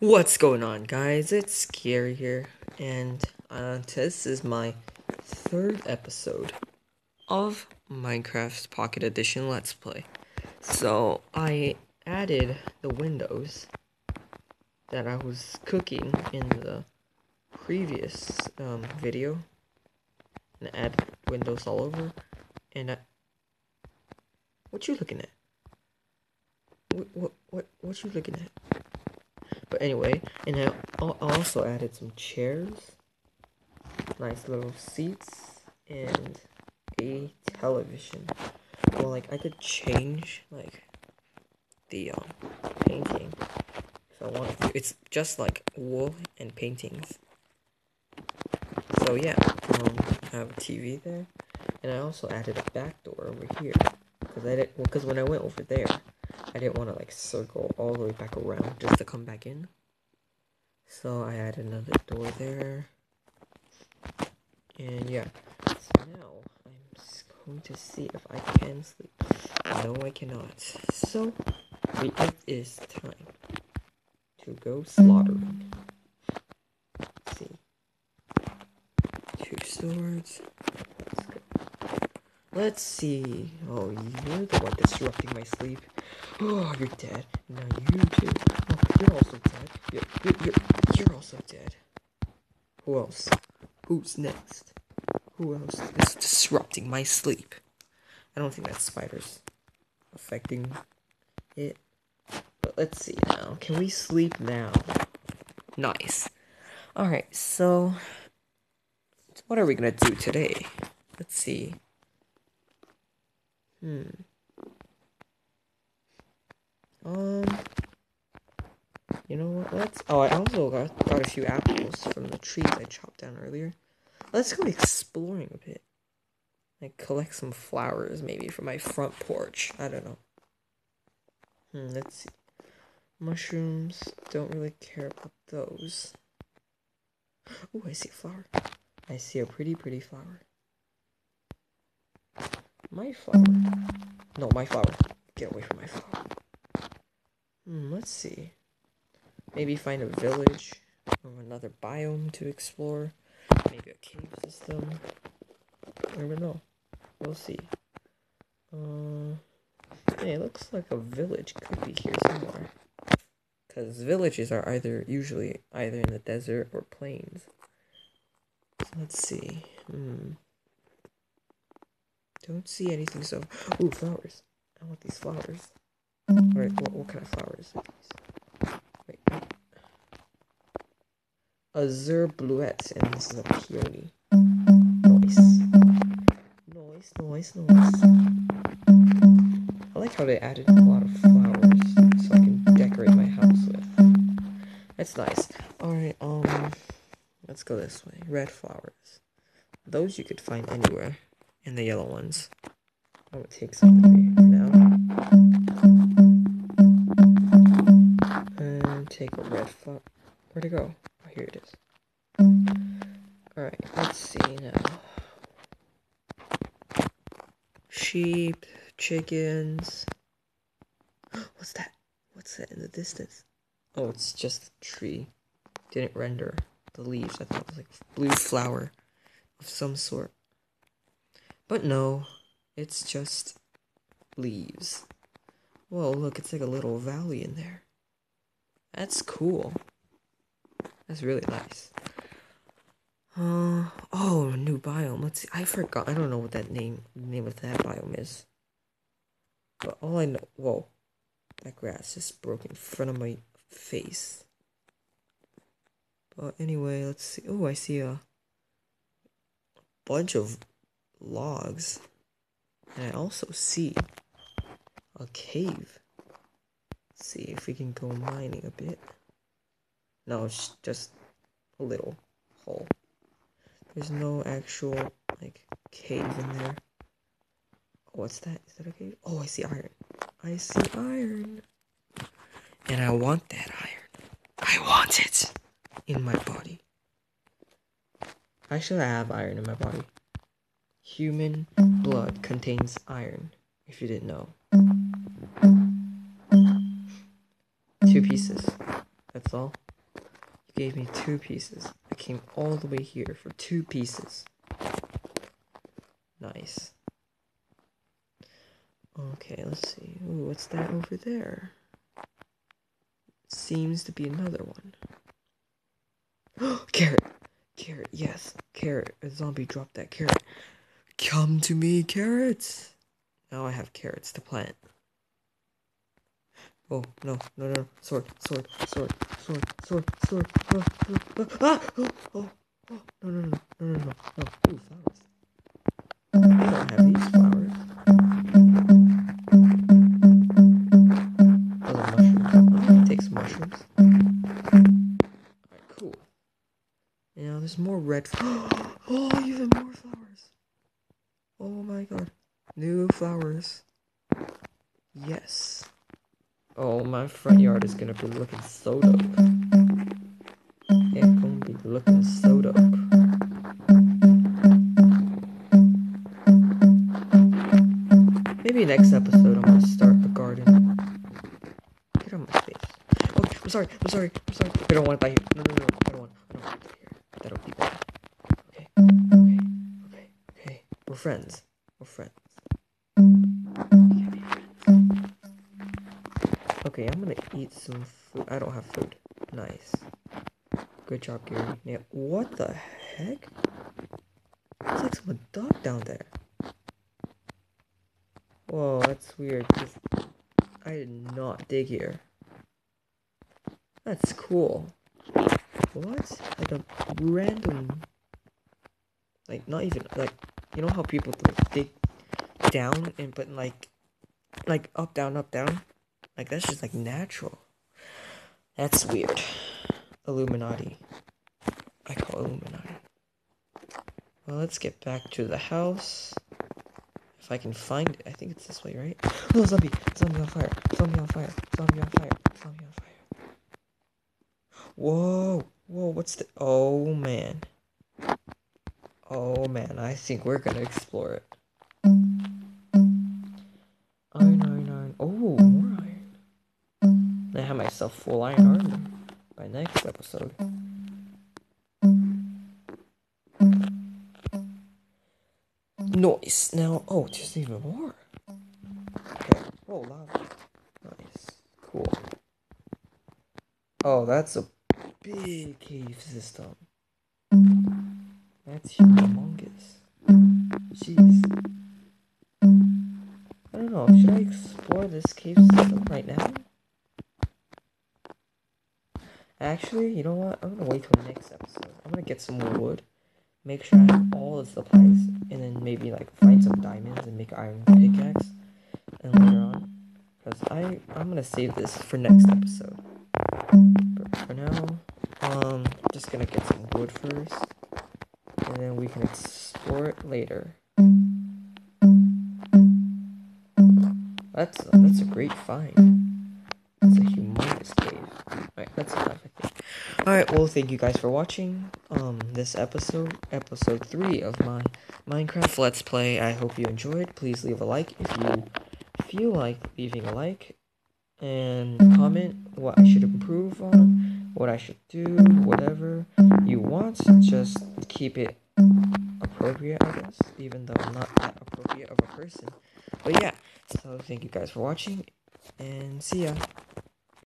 What's going on, guys? It's Gary here, and uh, this is my third episode of Minecraft's Pocket Edition Let's Play. So, I added the windows that I was cooking in the previous um, video, and added windows all over, and I... What you looking at? What, what, what, what you looking at? But anyway, and I also added some chairs, nice little seats, and a television. Well, like I could change like the um, painting if I wanted to. It's just like wool and paintings. So yeah, um, I have a TV there, and I also added a back door over here because I didn't. Because when I went over there. I didn't want to like circle all the way back around just to come back in. So I added another door there. And yeah, so now I'm just going to see if I can sleep. No, I cannot. So it is time to go slaughtering. Let's see. Two swords. Let's see. Oh, you're the one disrupting my sleep. Oh, you're dead. Now you too. Oh, you're also dead. You're, you're, you're, you're also dead. Who else? Who's next? Who else is disrupting my sleep? I don't think that spider's affecting it. But let's see now. Can we sleep now? Nice. Alright, so... What are we gonna do today? Let's see. Hmm. Um, you know what? Let's. Oh, I also got got a few apples from the trees I chopped down earlier. Let's go exploring a bit. Like collect some flowers, maybe for my front porch. I don't know. Hmm. Let's see. Mushrooms. Don't really care about those. Oh, I see a flower. I see a pretty, pretty flower. My flower. No, my flower. Get away from my flower. Hmm, let's see. Maybe find a village or another biome to explore. Maybe a cave system. I never know. We'll see. Uh, hey, it looks like a village could be here somewhere. Because villages are either usually either in the desert or plains. So let's see. Hmm. Don't see anything so. Ooh, flowers. I want these flowers. Alright, what, what kind of flowers are these? Wait, wait. Azure Bluet, and this is a peony. Nice. Nice, nice, nice. I like how they added a lot of flowers so I can decorate my house with. That's nice. Alright, um, let's go this way. Red flowers. Those you could find anywhere. And the yellow ones. I would take some for now. And take a red flower. Where'd it go? Oh, here it is. Alright, let's see now. Sheep, chickens. What's that? What's that in the distance? Oh, it's just a tree. Didn't render the leaves. I thought it was like blue flower of some sort. But no, it's just leaves. Well, look, it's like a little valley in there. That's cool. That's really nice. Uh, oh, a new biome. Let's see. I forgot. I don't know what that name name of that biome is. But all I know. Whoa, that grass just broke in front of my face. But anyway, let's see. Oh, I see a bunch of logs, and I also see a cave see if we can go mining a bit. No, it's just a little hole. There's no actual, like, cave in there. Oh, what's that? Is that a cave? Oh, I see iron. I see iron. And I want that iron. I want it in my body. I should have iron in my body. Human blood contains iron, if you didn't know. Two pieces. That's all. You gave me two pieces. I came all the way here for two pieces. Nice. Okay, let's see. Ooh, what's that over there? Seems to be another one. carrot! Carrot, yes. Carrot. A zombie dropped that carrot. Come to me, carrots! Now I have carrots to plant. Oh, no, no, no. Sword, sword, sword, sword, sword, sword. Oh, oh, ah! Oh, oh, oh. No, no, no, no, no, no, no. Ooh, flowers. I don't have these flowers. Those are mushrooms. I'm gonna take some mushrooms. Alright, cool. Now there's more red. Oh, even more flowers. Oh my god. New flowers. Yes. Oh, my front yard is gonna be looking so dope. It's gonna be looking so dope. Maybe next episode I'm gonna start a garden. Get on my face. Oh, I'm sorry, I'm sorry, I'm sorry. I don't want it by here. No, no, no, I don't want, I don't want it by here. That'll be bad. Okay, okay, okay, okay. We're friends. Okay, I'm gonna eat some food. I don't have food. Nice. Good job, Gary. Now, what the heck? It's like some dog down there. Whoa, that's weird. I did not dig here. That's cool. What? Like a random. Like, not even. Like, you know how people like dig down and put, like. Like up, down, up, down? Like, that's just like natural. That's weird. Illuminati. I call Illuminati. Well, let's get back to the house. If I can find it. I think it's this way, right? Oh, zombie! Zombie on fire! Zombie on fire! Zombie on fire! Zombie on fire! Whoa! Whoa, what's the. Oh, man. Oh, man. I think we're gonna explore it. Myself full iron mm. armor by next episode. Noise. Now, oh, there's even more. Okay. Oh, lava. Nice. Cool. Oh, that's a big cave system. That's humongous. Actually, you know what? I'm gonna wait till next episode. I'm gonna get some more wood, make sure I have all the supplies, and then maybe like find some diamonds and make iron pickaxe. And later on, because I I'm gonna save this for next episode. But for now, um, just gonna get some wood first, and then we can explore it later. That's that's a great find. It's a humongous cave. Alright, that's enough, I think. Alright, well, thank you guys for watching um this episode, episode 3 of my Minecraft Let's Play. I hope you enjoyed. Please leave a like if you feel like leaving a like. And comment what I should improve on, what I should do, whatever you want. Just keep it appropriate, I guess, even though I'm not that appropriate of a person. But yeah, so thank you guys for watching, and see ya.